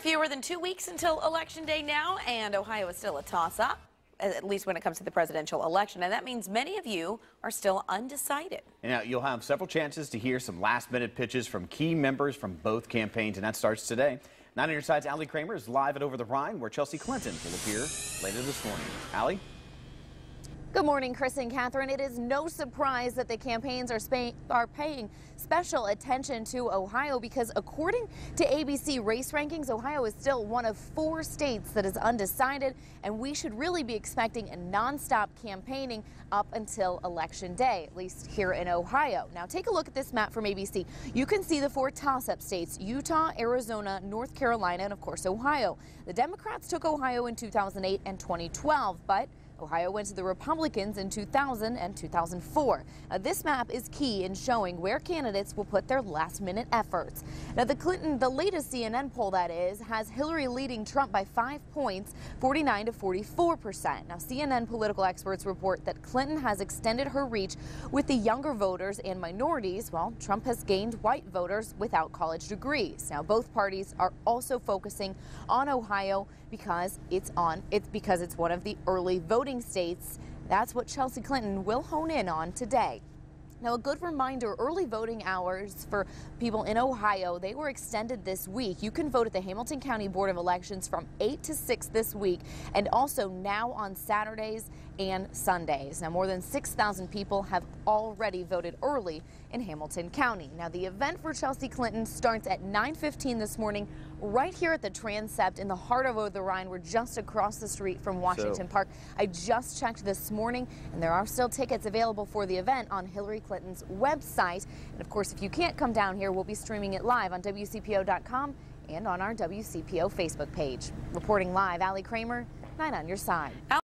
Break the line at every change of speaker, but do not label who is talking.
Fewer than two weeks until Election Day now, and Ohio is still a toss up, at least when it comes to the presidential election. And that means many of you are still undecided.
Now, you'll have several chances to hear some last minute pitches from key members from both campaigns, and that starts today. Nine on your side's Allie Kramer is live at Over the Rhine, where Chelsea Clinton will appear later this morning. Allie?
Good morning, Chris and Catherine. It is no surprise that the campaigns are, are paying special attention to Ohio because according to ABC race rankings, Ohio is still one of four states that is undecided, and we should really be expecting a nonstop campaigning up until Election Day, at least here in Ohio. Now, take a look at this map from ABC. You can see the four toss-up states, Utah, Arizona, North Carolina, and of course, Ohio. The Democrats took Ohio in 2008 and 2012, but Ohio went to the Republicans in 2000 and 2004. Now, uh, this map is key in showing where candidates will put their last minute efforts. Now, the Clinton, the latest CNN poll that is, has Hillary leading Trump by five points, 49 to 44 percent. Now, CNN political experts report that Clinton has extended her reach with the younger voters and minorities, while Trump has gained white voters without college degrees. Now, both parties are also focusing on Ohio because it's on it's because it's one of the early voting voting states. That's what Chelsea Clinton will hone in on today. Now, a good reminder, early voting hours for people in Ohio, they were extended this week. You can vote at the Hamilton County Board of Elections from 8 to 6 this week and also now on Saturdays and Sundays. Now, more than 6,000 people have already voted early in Hamilton County. Now, the event for Chelsea Clinton starts at 9.15 this morning right here at the Transept in the heart of Over the Rhine. We're just across the street from Washington so. Park. I just checked this morning, and there are still tickets available for the event on Hillary Clinton's website. And of course, if you can't come down here, we'll be streaming it live on WCPO.com and on our WCPO Facebook page. Reporting live, Allie Kramer, 9 on your side.